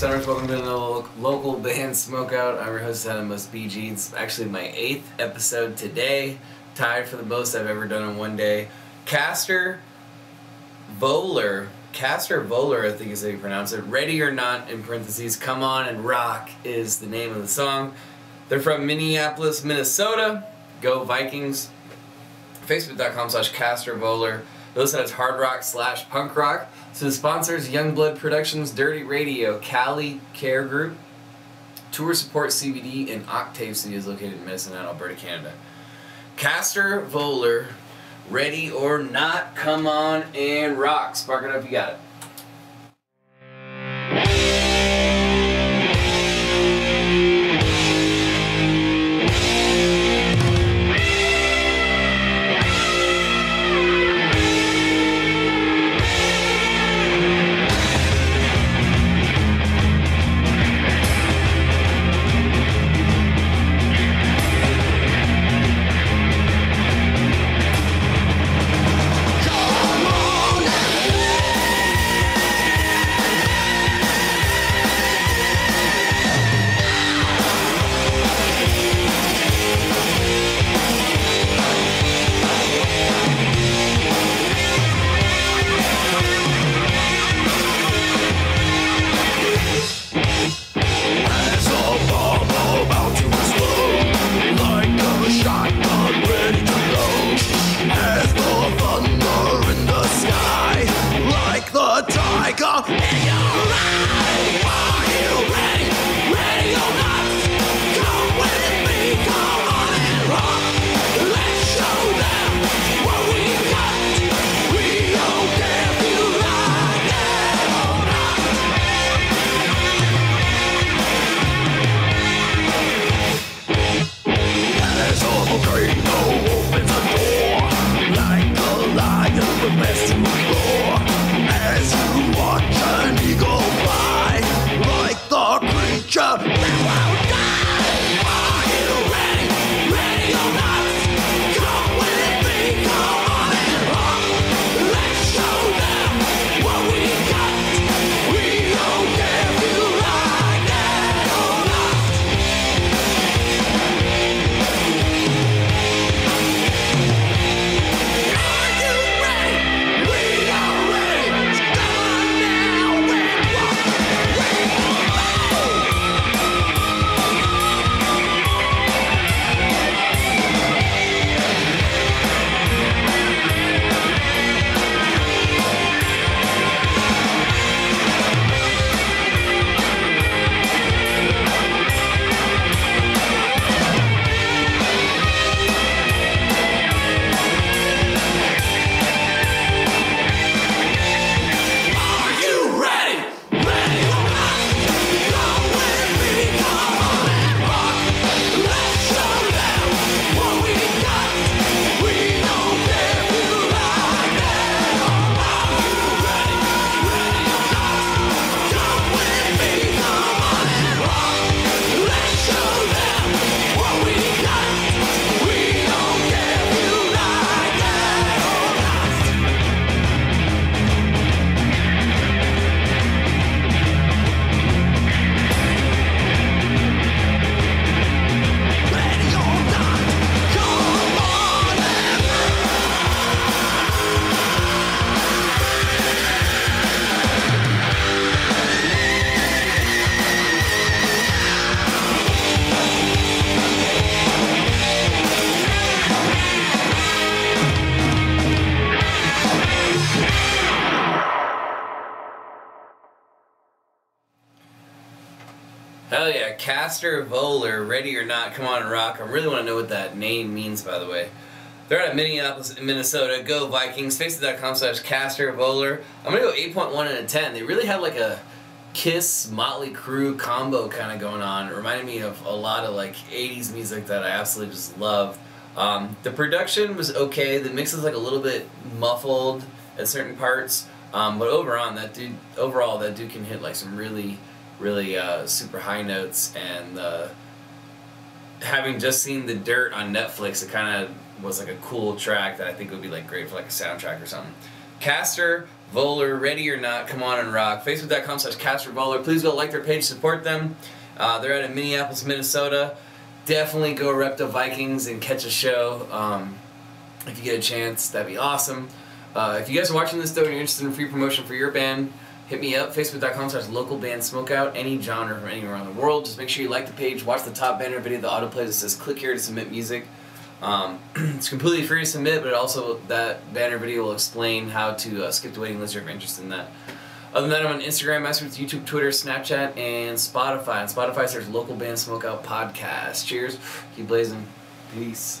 Summers. Welcome to the local band Smokeout. I'm your host, Adam Most BG. It's actually my eighth episode today, tied for the most I've ever done in one day. Caster Volor, Caster Volor, I think is how you pronounce it. Ready or Not, in parentheses, Come On and Rock is the name of the song. They're from Minneapolis, Minnesota. Go Vikings. Facebook.com slash Caster Volor. Listen as hard rock slash punk rock. So the sponsors Youngblood Productions, Dirty Radio, Cali Care Group, Tour Support CBD, and Octave Studios located in Medicine Alberta, Canada. Caster Volor, ready or not, come on and rock. Spark it up, you got it. The tiger creature Hell yeah, Caster Volor, ready or not, come on and rock. I really want to know what that name means, by the way. They're out of Minneapolis, Minnesota. Go Vikings. Facebook.com slash Caster Volor. I'm going to go 8.1 out of 10. They really had like a Kiss Motley Crue combo kind of going on. It reminded me of a lot of like 80s music that I absolutely just love. Um, the production was okay. The mix is like a little bit muffled at certain parts. Um, but that dude, overall, that dude can hit like some really, really uh, super high notes. And uh, having just seen the Dirt on Netflix, it kind of was like a cool track that I think would be like great for like a soundtrack or something. Caster Volor, ready or not, come on and rock. Facebook.com slash Caster Volor. Please go like their page, support them. Uh, they're out in Minneapolis, Minnesota. Definitely go rep the Vikings and catch a show. Um, if you get a chance, that'd be awesome. Uh, if you guys are watching this though and you're interested in free promotion for your band, hit me up, facebook.com slash local band smokeout, any genre from anywhere around the world. Just make sure you like the page, watch the top banner video, the autoplay that says click here to submit music. Um, it's completely free to submit, but also that banner video will explain how to uh, skip the waiting list if you're interested in that. Other than that, I'm on Instagram, MySpace, YouTube, Twitter, Snapchat, and Spotify. On Spotify, there's Local Band Smokeout Podcast. Cheers. Keep blazing. Peace.